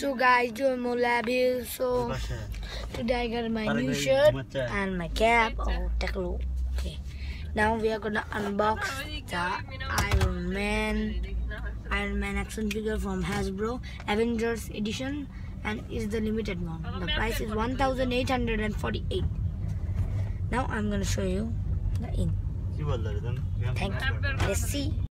So guys, doing more lab here. So today I got my new shirt and my cap. Oh, take a look. Okay. Now we are gonna unbox the Iron Man, Iron Man action figure from Hasbro Avengers edition, and is the limited one. The price is 1,848. Now I'm gonna show you the in. Thank you. Let's see.